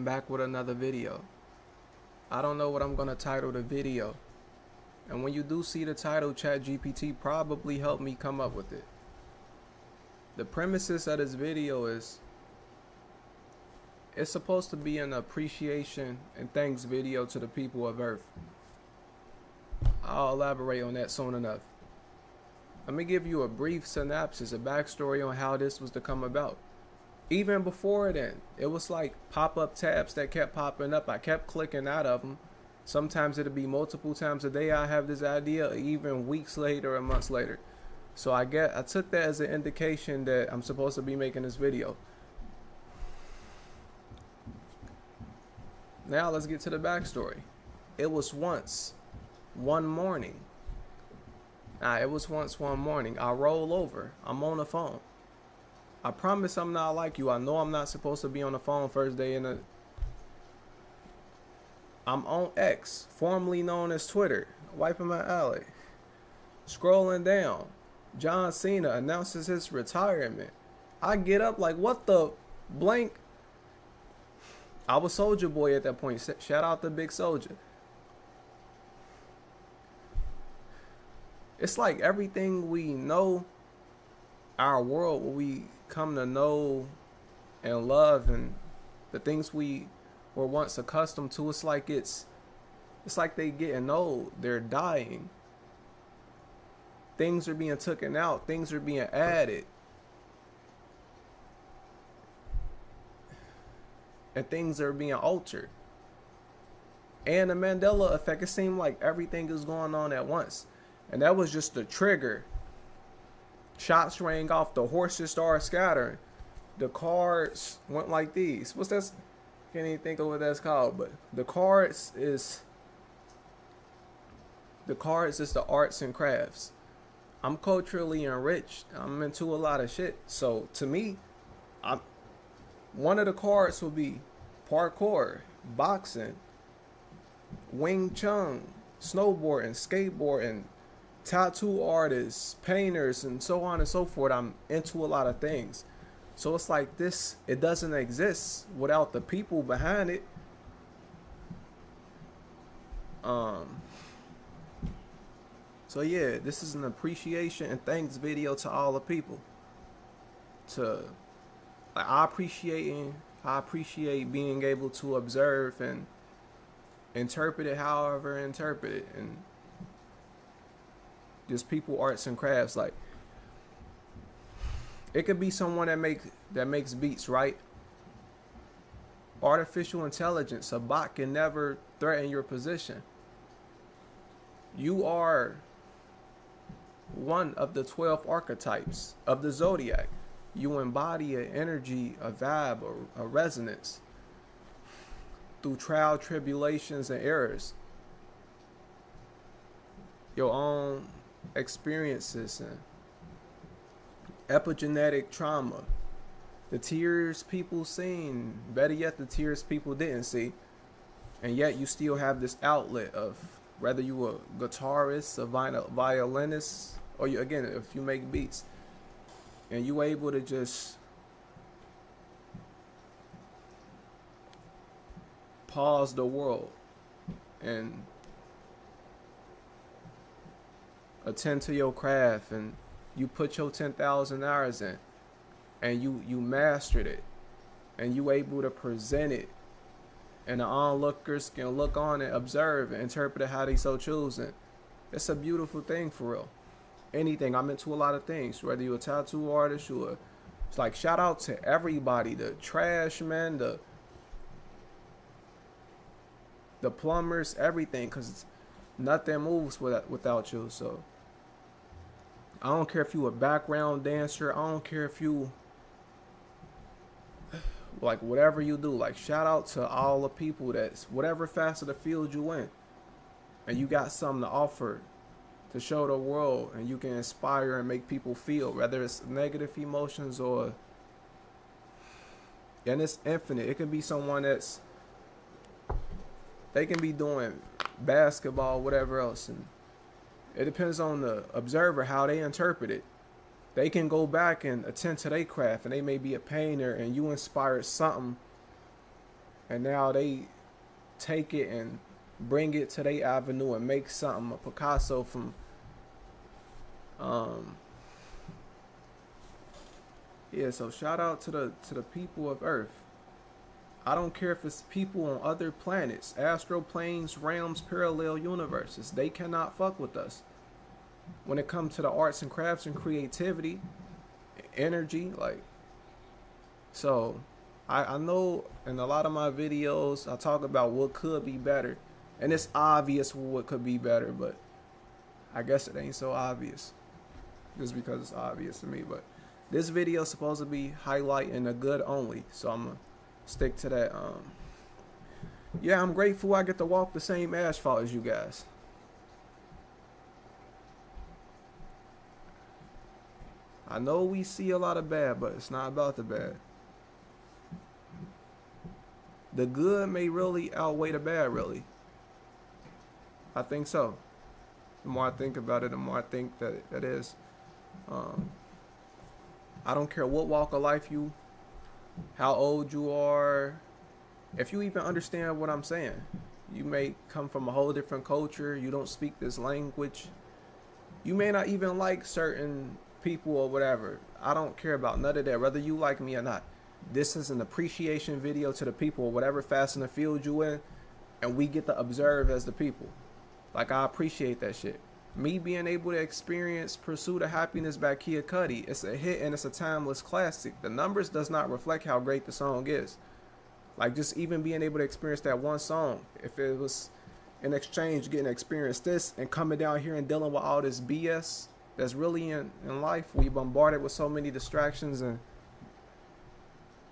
I'm back with another video. I don't know what I'm gonna title the video. And when you do see the title, ChatGPT probably helped me come up with it. The premises of this video is it's supposed to be an appreciation and thanks video to the people of Earth. I'll elaborate on that soon enough. Let me give you a brief synopsis, a backstory on how this was to come about even before then, it was like pop up tabs that kept popping up. I kept clicking out of them. Sometimes it'll be multiple times a day. I have this idea, even weeks later or months later. So I get I took that as an indication that I'm supposed to be making this video. Now let's get to the backstory. It was once one morning. Nah, it was once one morning. I roll over. I'm on the phone. I promise I'm not like you. I know I'm not supposed to be on the phone first day in the. I'm on X, formerly known as Twitter, wiping my alley. Scrolling down, John Cena announces his retirement. I get up like, what the blank? I was Soldier Boy at that point. Shout out to Big Soldier. It's like everything we know, our world, we come to know and love and the things we were once accustomed to it's like it's it's like they getting old. They're dying. Things are being taken out. Things are being added. And things are being altered. And the mandela effect it seemed like everything is going on at once. And that was just the trigger Shots rang off. The horses started scattering. The cards went like these. What's that? Can't even think of what that's called. But the cards is the cards is the arts and crafts. I'm culturally enriched. I'm into a lot of shit. So to me, I'm one of the cards will be parkour, boxing, Wing Chun, snowboarding, skateboarding, tattoo artists, painters, and so on and so forth. I'm into a lot of things. So it's like this, it doesn't exist without the people behind it. Um, so yeah, this is an appreciation and thanks video to all the people. To I appreciating I appreciate being able to observe and interpret it however interpret it and just people arts and crafts like it could be someone that make that makes beats right? Artificial intelligence a bot can never threaten your position. You are one of the 12 archetypes of the zodiac. You embody an energy a vibe a, a resonance through trial tribulations and errors. Your own experiences and epigenetic trauma. The tears people seen, better yet, the tears people didn't see. And yet, you still have this outlet of whether you a guitarist, a violinist, or you, again, if you make beats, and you were able to just pause the world and attend to your craft and you put your 10,000 hours in and you you mastered it and you able to present it and the onlookers can look on and observe and interpret it how they so choosing. It's a beautiful thing for real. Anything. I'm into a lot of things. Whether you're a tattoo artist or it's like shout out to everybody, the trash man, the the plumbers, everything, because nothing moves without without you. So I don't care if you a background dancer. I don't care if you like whatever you do. Like shout out to all the people that's whatever facet of the field you in, and you got something to offer to show the world, and you can inspire and make people feel, whether it's negative emotions or and it's infinite. It can be someone that's they can be doing basketball, whatever else, and it depends on the observer how they interpret it. They can go back and attend to their craft, and they may be a painter, and you inspired something and now they take it and bring it to their avenue and make something a Picasso from um yeah so shout out to the to the people of earth I don't care if it's people on other planets, astral planes, realms, parallel universes. They cannot fuck with us. When it comes to the arts and crafts and creativity, energy, like so I, I know in a lot of my videos I talk about what could be better. And it's obvious what could be better, but I guess it ain't so obvious. Just because it's obvious to me. But this video is supposed to be highlighting the good only. So I'm gonna stick to that. Um, yeah, I'm grateful I get to walk the same asphalt as you guys. I know we see a lot of bad, but it's not about the bad. The good may really outweigh the bad, really. I think so. The more I think about it, the more I think that that is. Um, I don't care what walk of life you how old you are, if you even understand what I'm saying. You may come from a whole different culture, you don't speak this language. You may not even like certain people or whatever. I don't care about none of that, whether you like me or not. This is an appreciation video to the people or whatever fast in the field you in, and we get to observe as the people. Like I appreciate that shit me being able to experience Pursuit of Happiness by Kid Cudi, it's a hit and it's a timeless classic. The numbers does not reflect how great the song is. Like just even being able to experience that one song, if it was in exchange getting to experience this and coming down here and dealing with all this BS that's really in, in life, we bombarded with so many distractions and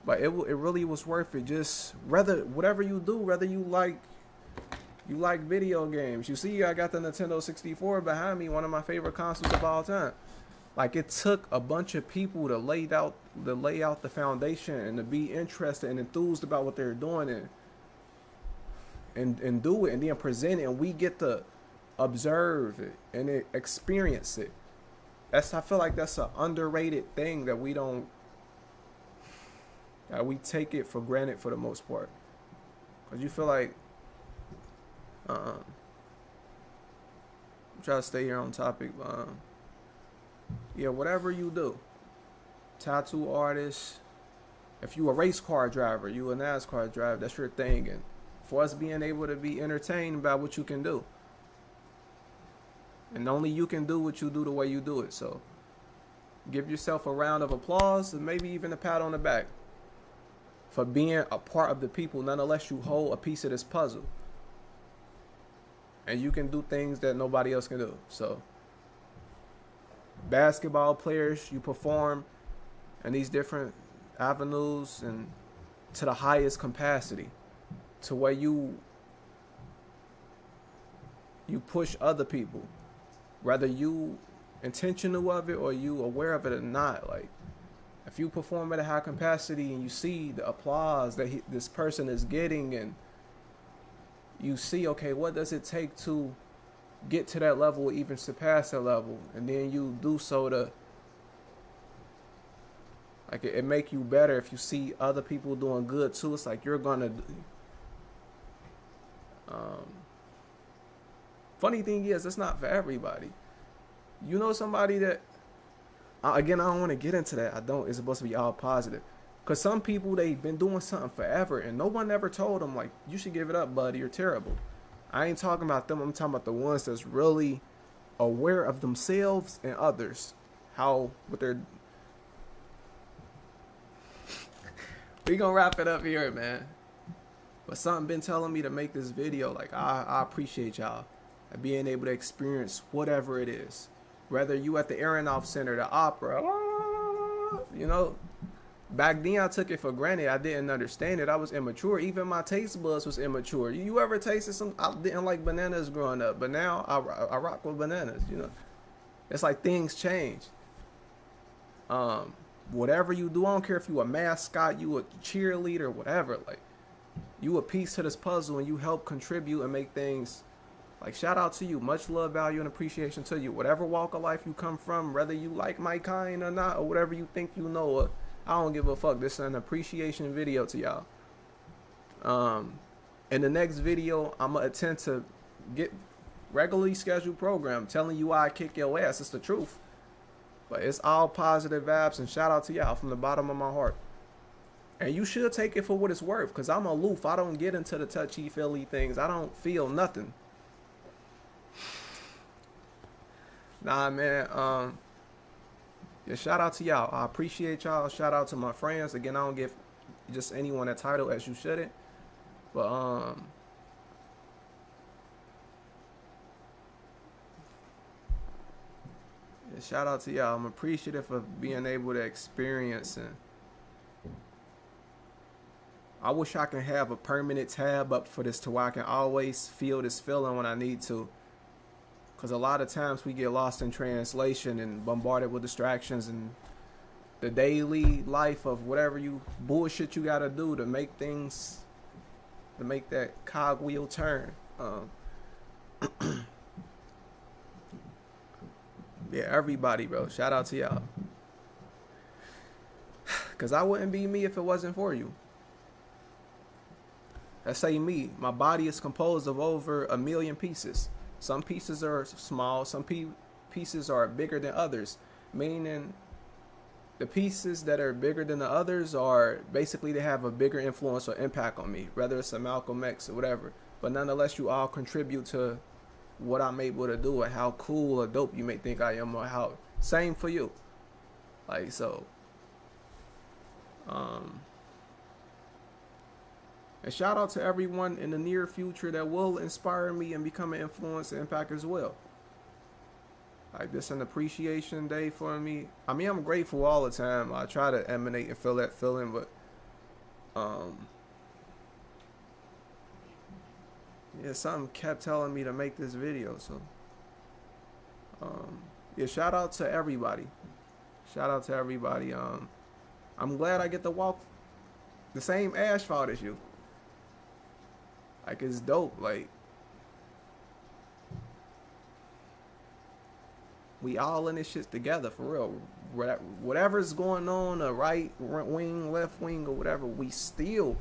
but it it really was worth it. Just whether whatever you do, whether you like you like video games. You see, I got the Nintendo 64 behind me, one of my favorite consoles of all time. Like it took a bunch of people to lay out to lay out the foundation and to be interested and enthused about what they're doing and and and do it and then present it and we get to observe it and experience it. That's I feel like that's an underrated thing that we don't that we take it for granted for the most part. Cause you feel like um, try to stay here on topic. Um, yeah, whatever you do, tattoo artist. If you a race car driver, you a NASCAR driver, that's your thing. And for us being able to be entertained by what you can do, and only you can do what you do the way you do it. So, give yourself a round of applause and maybe even a pat on the back for being a part of the people. Nonetheless, you hold a piece of this puzzle and you can do things that nobody else can do. So, basketball players, you perform in these different avenues and to the highest capacity, to where you you push other people, whether you intentional of it or you aware of it or not. Like, if you perform at a high capacity and you see the applause that he, this person is getting and you see, okay, what does it take to get to that level or even surpass that level? And then you do so to like it, it make you better if you see other people doing good too. It's like you're gonna um funny thing is it's not for everybody. You know somebody that again I don't want to get into that. I don't it's supposed to be all positive. Cause some people they've been doing something forever and no one ever told them like you should give it up, buddy. You're terrible. I ain't talking about them. I'm talking about the ones that's really aware of themselves and others. How what they're. we gonna wrap it up here, man. But something been telling me to make this video. Like I, I appreciate y'all being able to experience whatever it is, whether you at the Aronoff Center, the opera, you know, back then I took it for granted. I didn't understand it. I was immature. Even my taste buds was immature. You ever tasted some? I didn't like bananas growing up, but now I, I rock with bananas. You know, it's like things change. Um, whatever you do, I don't care if you a mascot, you a cheerleader, whatever. Like, you a piece to this puzzle, and you help contribute and make things. Like shout out to you, much love, value, and appreciation to you. Whatever walk of life you come from, whether you like my kind or not, or whatever you think you know. I don't give a fuck. This is an appreciation video to y'all. Um, in the next video, I'm gonna attempt to get regularly scheduled program telling you why I kick your ass. It's the truth. But it's all positive vibes and shout out to y'all from the bottom of my heart. And you should take it for what it's worth, cause I'm aloof. I don't get into the touchy feely things. I don't feel nothing. Nah, man. Um, yeah, shout out to y'all. I appreciate y'all. Shout out to my friends. Again, I don't give just anyone a title as you shouldn't. But um yeah, shout out to y'all. I'm appreciative of being able to experience and I wish I can have a permanent tab up for this to where I can always feel this feeling when I need to. Because a lot of times we get lost in translation and bombarded with distractions and the daily life of whatever you bullshit you gotta do to make things to make that cogwheel turn. Um, yeah, everybody, bro. Shout out to y'all. Cause I wouldn't be me if it wasn't for you. Let's say me. My body is composed of over a million pieces. Some pieces are small. Some pieces are bigger than others. Meaning the pieces that are bigger than the others are basically they have a bigger influence or impact on me, whether it's a Malcolm X or whatever. But nonetheless, you all contribute to what I'm able to do and how cool or dope you may think I am or how same for you. Like so. Um and shout out to everyone in the near future that will inspire me and become an influence and impact as well. Like this an appreciation day for me. I mean, I'm grateful all the time. I try to emanate and feel that feeling, but um yeah, something kept telling me to make this video, so um yeah, shout out to everybody. Shout out to everybody. Um I'm glad I get to walk the same asphalt as you. Like it's dope. Like we all in this shit together for real. Whatever's going on, a right wing, left wing, or whatever, we still.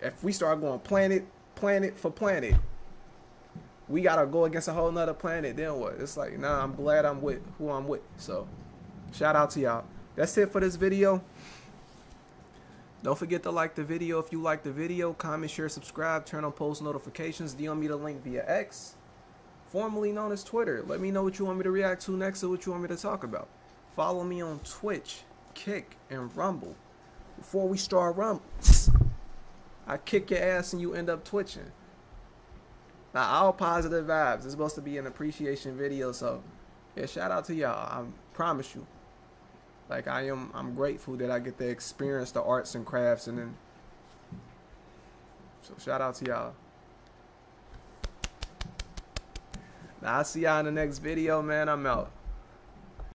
If we start going planet, planet for planet, we gotta go against a whole nother planet. Then what? It's like, nah. I'm glad I'm with who I'm with. So, shout out to y'all. That's it for this video. Don't forget to like the video if you like the video. Comment, share, subscribe, turn on post notifications. DM me the link via X formerly known as Twitter. Let me know what you want me to react to next or what you want me to talk about. Follow me on Twitch, Kick, and Rumble. Before we start Rumble, I kick your ass and you end up twitching. Now, all positive vibes. It's supposed to be an appreciation video, so yeah, shout out to y'all. I promise you. Like I am, I'm grateful that I get to experience the arts and crafts, and then. So shout out to y'all. Now I'll see y'all in the next video, man. I'm out.